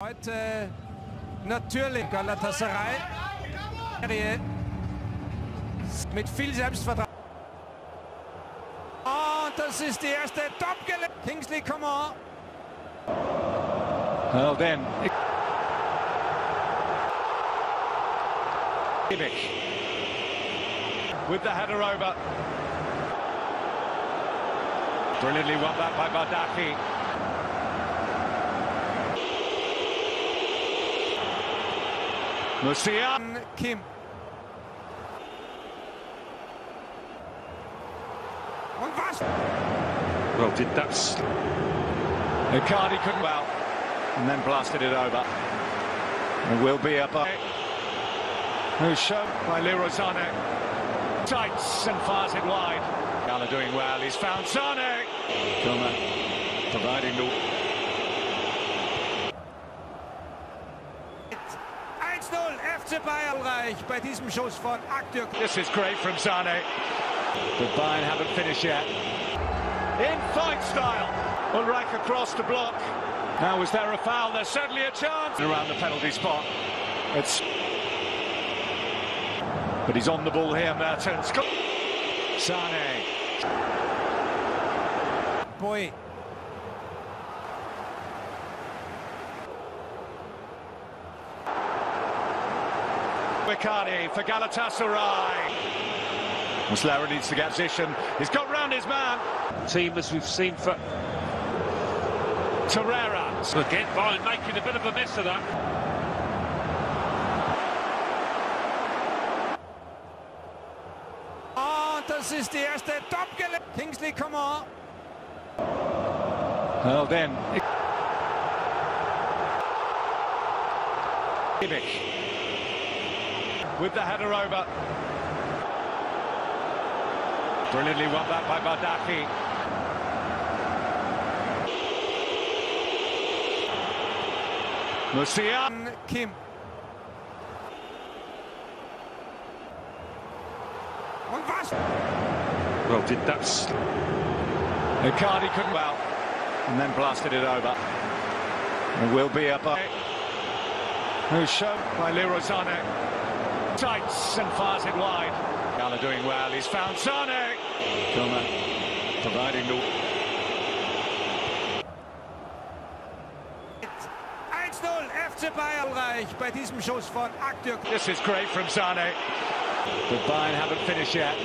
Heute natürlich Galatasaray. Mit viel Selbstvertrauen. Und das ist die erste top Kingsley Coman. Well then. With the header over. Brilliantly won that by Bardaki. Musiala. Kim. Well, did that... Icardi couldn't well, and then blasted it over. And will be up. Who's shown by Leroy Sané. Tights and fires it wide. Gala doing well. He's found Sané. Coman providing the. 1-0 FC Bayern Reich bei diesem Schuss von Aktürk. This is great from Sané. But Bayern haven't finished yet. In fight style. Ulreich across the block. Now, was there a foul? There's certainly a chance. Around the penalty spot. It's. But he's on the ball here, Mertens. Sané. Boy. Icardi for Galatasaray. Muslera needs to get position. He's got round his man. Team as we've seen for Torreira. So again, Bayern making a bit of a mess of that. Und das ist die erste top Kingsley Coman. Well then. Ibic. With the header over. Brilliantly won that by Bardaki. Musiala. Kim. Well, did that... Icardi couldn't well, and then blasted it over. And will be up. Who's shown by Leroy Sané. Tights and fires it wide. Gala doing well. He's found Sané. Coman providing the. 1-0 FC Bayern Reich bei diesem Schuss von Aktürk. This is great from Sané. But Bayern haven't finished yet.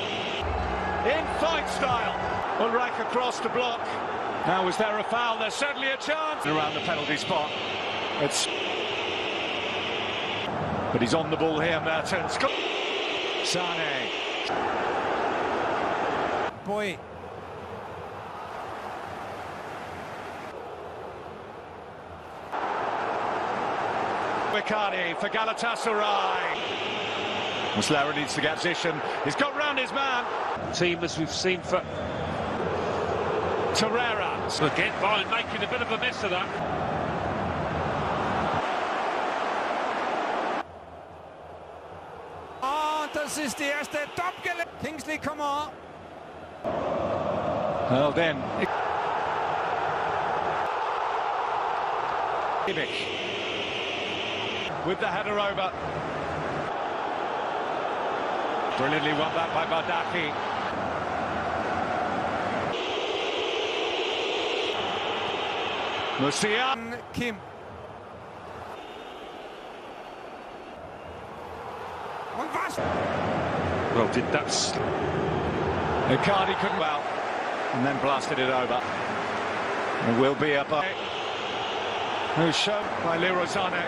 In fight style. Ulreich across the block. Now, was there a foul? There's certainly a chance. Around the penalty spot. It's. But he's on the ball here, Mertens. Sané. Boy. Icardi for Galatasaray. Muslera needs to get position. He's got round his man. Team as we've seen for Torreira. So again, Bayern making a bit of a mess of that. Das ist die erste top Kingsley Coman. Well then. With the header over. Brilliantly won that by Bardaki. Musiala. Kim. Well, did that... Icardi couldn't well, and then blasted it over. And will be up. Who's shown by Leroy Sané.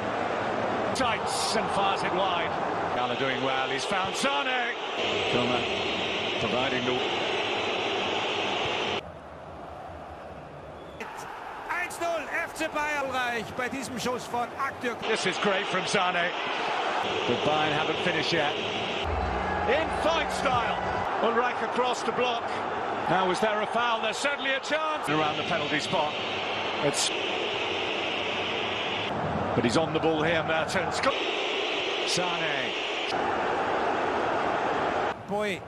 Tights and fires it wide. Gala doing well. He's found Sané. Coman providing the. 1-0 FC Bayern Reich bei diesem Schuss von Aktürk. This is great from Sané. But Bayern haven't finished yet. In fight style. Ulreich across to block. Now, was there a foul? There's certainly a chance. Around the penalty spot. It's. But he's on the ball here, Mertens. Sané. Boy.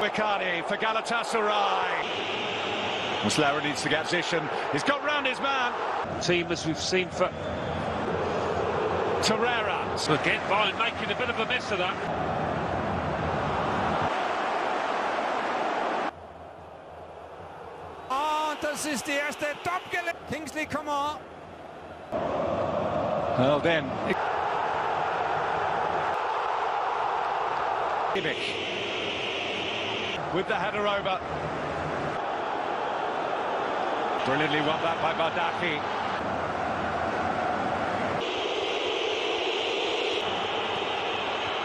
Icardi for Galatasaray. Muslera needs to get position. He's got round his man. Team as we've seen for Torreira. So again Bayern making a bit of a mess of that. Und das ist die erste top Kingsley Coman. Well then. Ivic. With the header over. Brilliantly won back by Bardaki.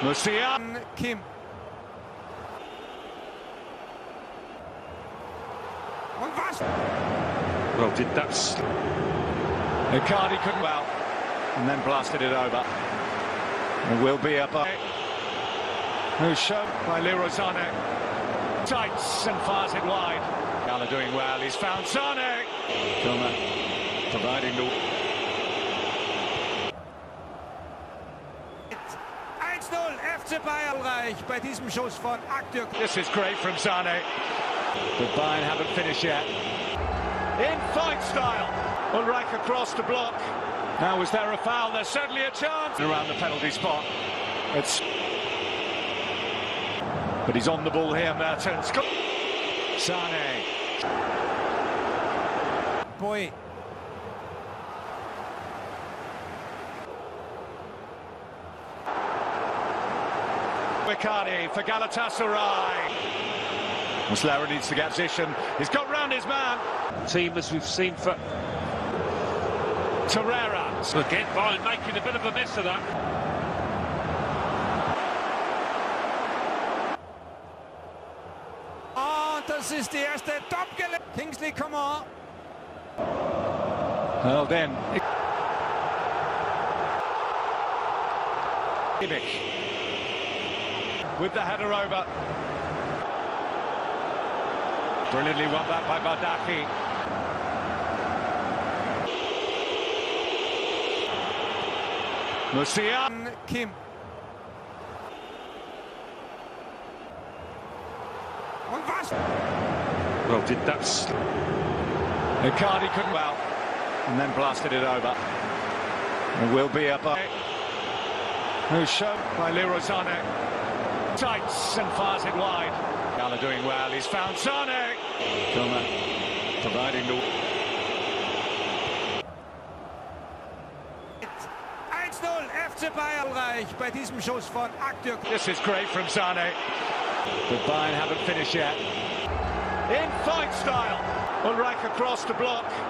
Musiala. Kim. Well, did that Icardi couldn't well. And then blasted it over. It will be up. by- Who's shown by Leroy Sané. Tights and fires it wide. Gala doing well. He's found Sané. Kilmer providing the FC Bayern bei diesem Schuss von Aktürk. This is great from Sané. But Bayern haven't finished yet. In fight style. Ulreich across the block. Now, was there a foul? There's certainly a chance. Around the penalty spot. It's. But he's on the ball here, Mertens. Sané. Boy. Icardi for Galatasaray. Muslera needs to get position. He's got round his man. team as we've seen for Torreira. again by making a bit of a mess of that. Ist die erste top Kingsley Coman. Well then. With the header over. Brilliantly won back by Bardaki. Musiala. Kim. Well, did that Icardi couldn't well. And then blasted it over. It will be up. Who's shown by Leroy Sané. Tights and fires it wide. Gala doing well. He's found Sané. Kilmer providing the 1-0 FC Bayern Reich bei diesem Schuss von Aktürk. This is great from Sané. But Bayern haven't finished yet. In fight style. Ulreich across the block.